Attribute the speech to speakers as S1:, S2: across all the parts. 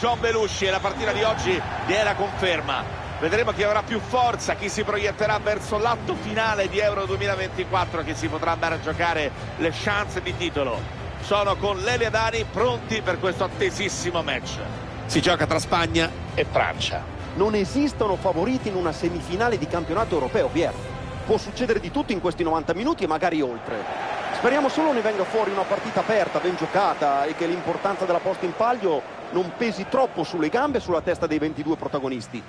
S1: John Belushi e la partita di oggi è la conferma. Vedremo chi avrà più forza, chi si proietterà verso l'atto finale di Euro 2024, chi si potrà andare a giocare le chance di titolo. Sono con Lelia Dani pronti per questo attesissimo match. Si gioca tra Spagna e Francia.
S2: Non esistono favoriti in una semifinale di campionato europeo, Pier. Può succedere di tutto in questi 90 minuti e magari oltre. Speriamo solo ne venga fuori una partita aperta, ben giocata e che l'importanza della posta in palio non pesi troppo sulle gambe e sulla testa dei 22 protagonisti.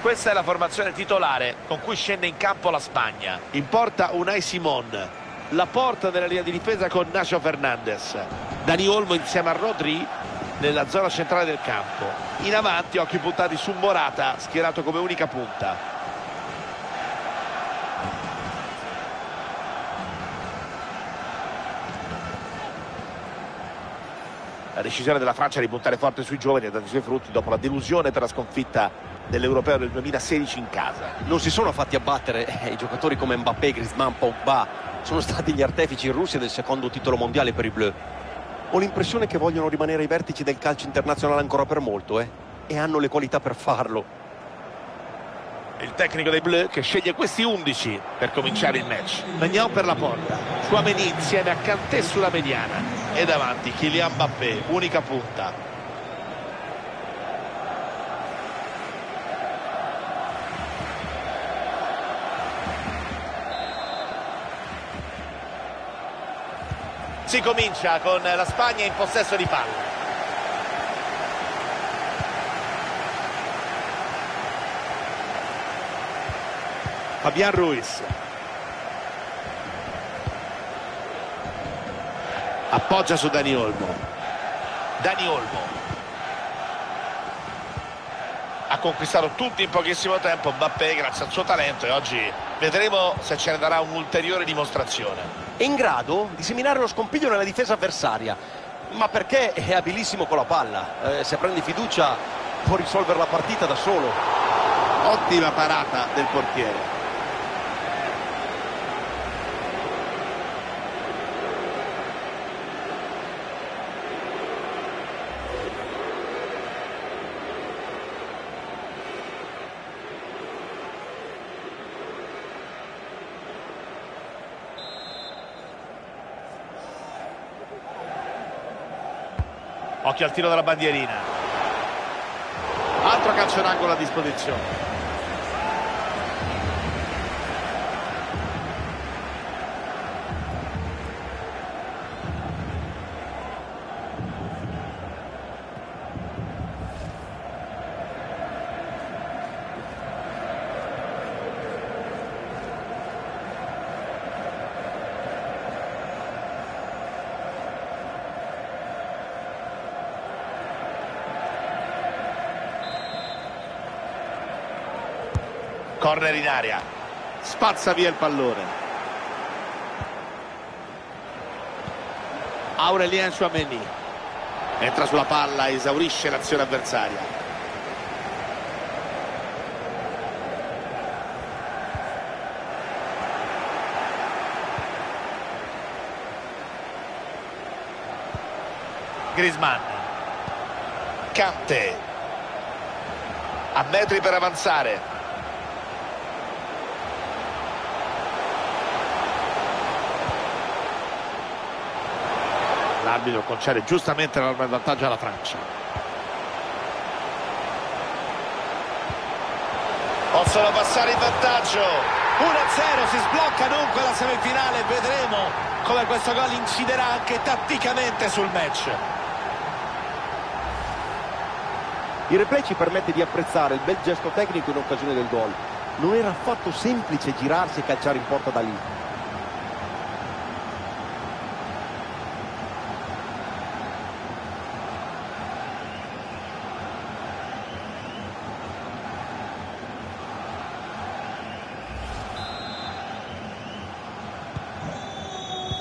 S1: Questa è la formazione titolare con cui scende in campo la Spagna. In porta Unai Simon. La porta della linea di difesa con Nacho Fernandez. Dani Olmo insieme a Rodri nella zona centrale del campo. In avanti occhi puntati su Morata, schierato come unica punta. La decisione della Francia di puntare forte sui giovani ha dato i suoi frutti dopo la delusione per la sconfitta dell'Europeo del 2016 in casa.
S2: Non si sono fatti abbattere eh, i giocatori come Mbappé, Griezmann, Pogba. Sono stati gli artefici in Russia del secondo titolo mondiale per i Bleu. Ho l'impressione che vogliono rimanere ai vertici del calcio internazionale ancora per molto, eh? E hanno le qualità per farlo.
S1: Il tecnico dei Bleu che sceglie questi 11 per cominciare il match. Magnan per la porta. Chouameni insieme a Kanté sulla mediana. E davanti Kylian Mbappé, unica punta. Si comincia con la Spagna in possesso di palla. Fabian Ruiz. Appoggia su Dani Olmo. Dani Olmo. Ha conquistato tutti in pochissimo tempo Mbappé grazie al suo talento e oggi vedremo se ce ne darà un'ulteriore dimostrazione
S2: è in grado di seminare lo scompiglio nella difesa avversaria. Ma perché è abilissimo con la palla? Eh, se prende fiducia può risolvere la partita da solo.
S1: Ottima parata del portiere Occhio al tiro della bandierina. Altro calcio d'angolo a disposizione. Corner in aria. Spazza via il pallone. Aurelien Chouameni entra sulla palla esaurisce l'azione avversaria. Griezmann. Cante a metri per avanzare L'arbitro concede giustamente l'enorme vantaggio alla Francia. Possono passare in vantaggio. 1-0, si sblocca dunque la semifinale. Vedremo come questo gol inciderà anche tatticamente sul match.
S2: Il replay ci permette di apprezzare il bel gesto tecnico in occasione del gol. Non era affatto semplice girarsi e calciare in porta da lì.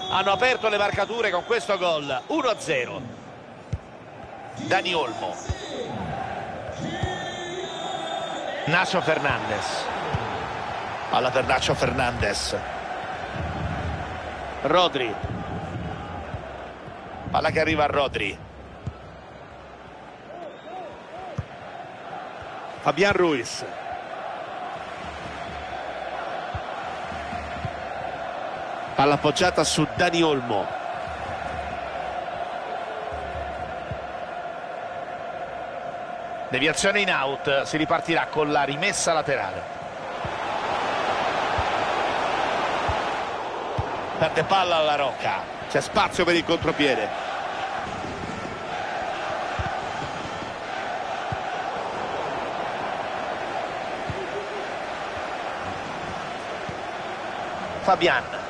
S1: Hanno aperto le marcature con questo gol. 1-0 Dani Olmo. Nacho Fernandez alla per Nacho Fernandez Rodri. Palla che arriva a Rodri. Fabian Ruiz palla appoggiata su Dani Olmo. Deviazione in out si ripartirà con la rimessa laterale. Perde palla alla Rocca. C'è spazio per il contropiede. Fabian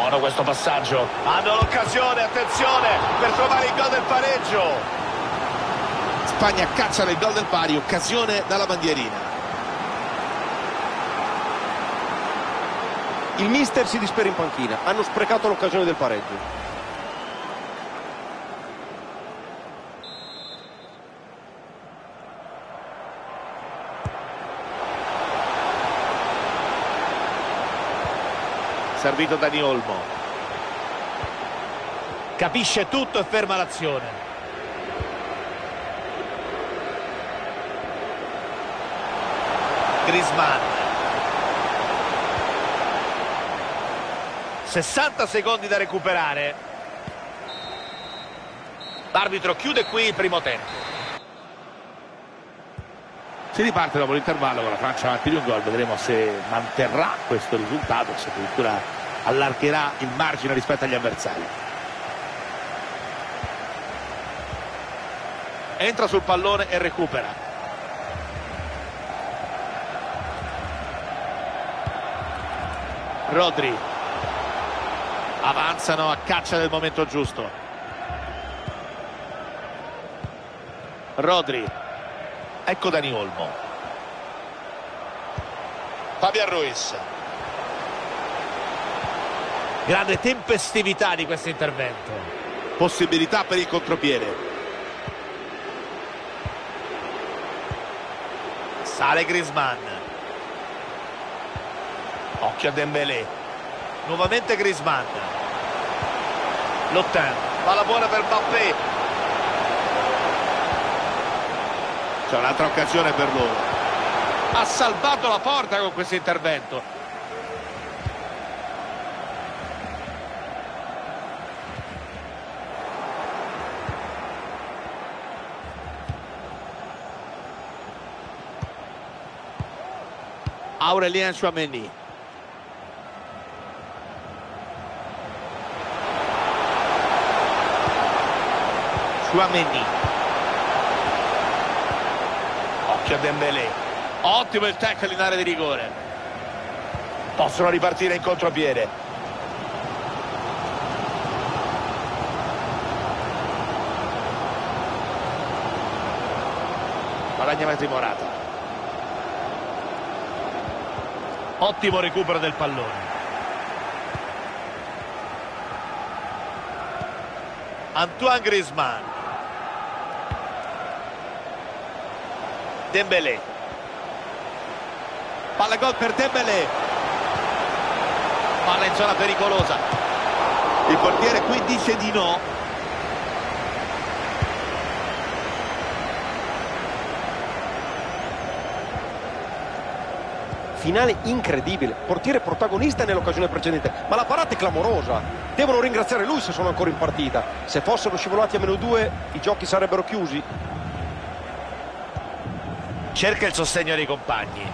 S1: Buono questo passaggio. Hanno l'occasione, attenzione, per trovare il gol del pareggio. Spagna caccia nel gol del pari, occasione dalla bandierina.
S2: Il mister si dispera in panchina. Hanno sprecato l'occasione del pareggio.
S1: Servito Dani Olmo. Capisce tutto e ferma l'azione. Grisman 60 secondi da recuperare. L'arbitro chiude qui il primo tempo si riparte dopo l'intervallo con la Francia avanti di un gol vedremo se manterrà questo risultato se addirittura allargherà il margine rispetto agli avversari. Entra sul pallone e recupera. Rodri. Avanzano a caccia del momento giusto. Rodri Ecco Dani Olmo. Fabian Ruiz. Grande tempestività di questo intervento. Possibilità per il contropiede. Sale Grisman. Occhio a Dembélé. Nuovamente Grisman. Lottin. Palla buona per Mbappé. C'è un'altra occasione per loro. Ha salvato la porta con questo intervento. Aurelien Chouameni. Chouameni. Occhio a Dembélé. Ottimo il tackle in area di rigore. Possono ripartire in contropiede. Guadagna metri Morata. Ottimo recupero del pallone. Antoine Griezmann Dembélé. Palla gol per Dembélé. Palla in zona pericolosa. Il portiere qui dice di no.
S2: Finale incredibile. Portiere protagonista nell'occasione precedente. Ma la parata è clamorosa. Devono ringraziare lui se sono ancora in partita. Se fossero scivolati a meno due i giochi sarebbero chiusi
S1: cerca il sostegno dei compagni.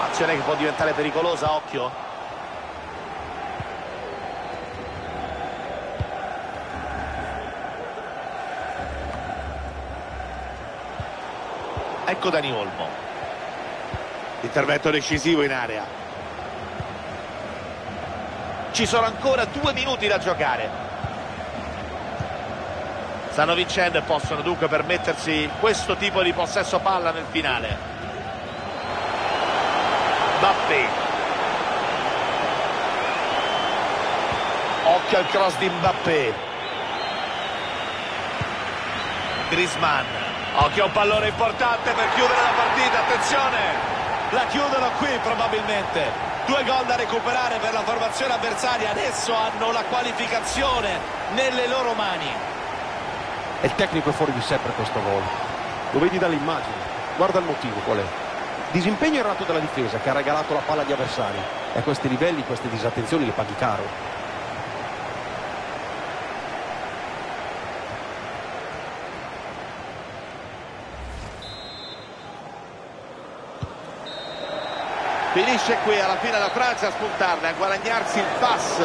S1: Azione che può diventare pericolosa occhio. Ecco Dani Olmo. Intervento decisivo in area. Ci sono ancora due minuti da giocare Stanno vincendo e possono dunque permettersi questo tipo di possesso palla nel finale. Mbappé. Occhio al cross di Mbappé. Griezmann. Occhio a un pallone importante per chiudere la partita, attenzione! La chiudono qui probabilmente. Due gol da recuperare per la formazione avversaria, adesso hanno la qualificazione nelle loro mani.
S2: E il tecnico è fuori di sé per questo gol. Lo vedi dalle immagini. Guarda il motivo qual è. Disimpegno errato della difesa che ha regalato la palla agli avversari. E a questi livelli queste disattenzioni le paghi caro.
S1: Finisce qui alla fine la Francia a spuntarne, a guadagnarsi il pass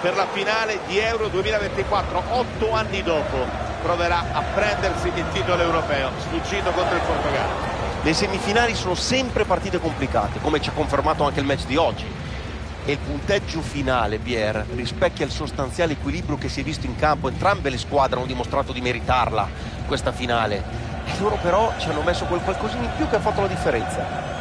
S1: per la finale di Euro 2024, otto anni dopo proverà a prendersi il titolo europeo, sfuggito contro il Portogallo.
S2: Le semifinali sono sempre partite complicate, come ci ha confermato anche il match di oggi. E il punteggio finale, Bier, rispecchia il sostanziale equilibrio che si è visto in campo. Entrambe le squadre hanno dimostrato di meritarla, questa finale. E loro però ci hanno messo quel qualcosina in più che ha fatto la differenza.